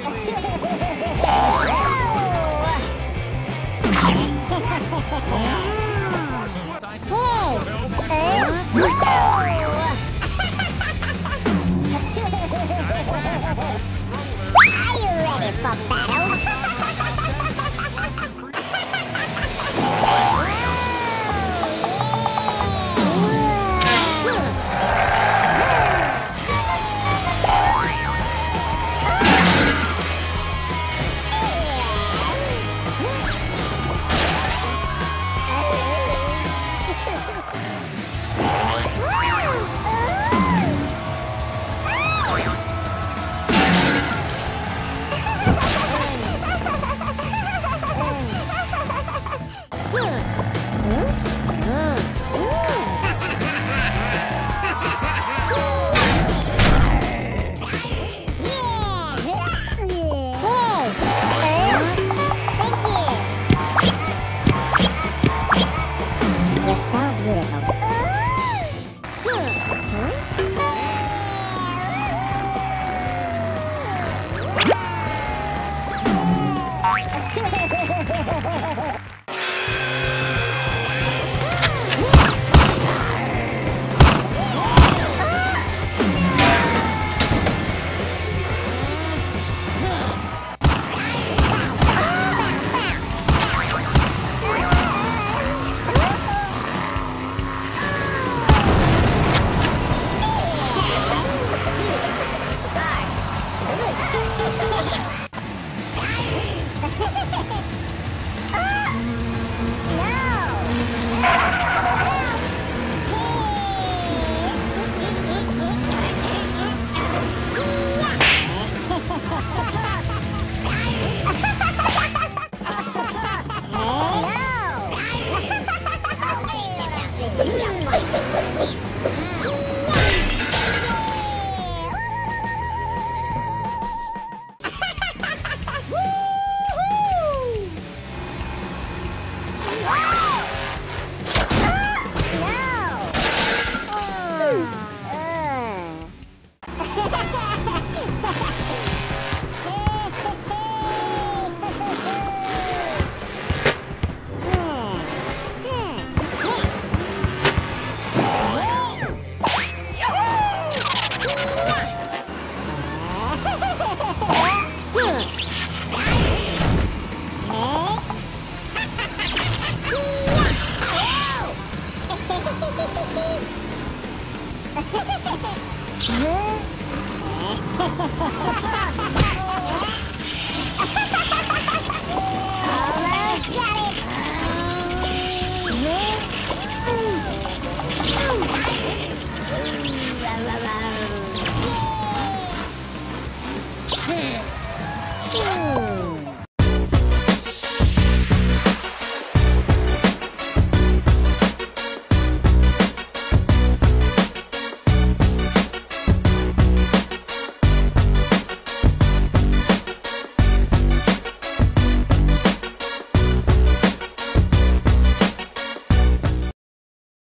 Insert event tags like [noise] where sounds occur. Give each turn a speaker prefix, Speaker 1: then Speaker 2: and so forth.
Speaker 1: Are you ready for battle? Huh? [laughs]